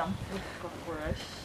Food for us!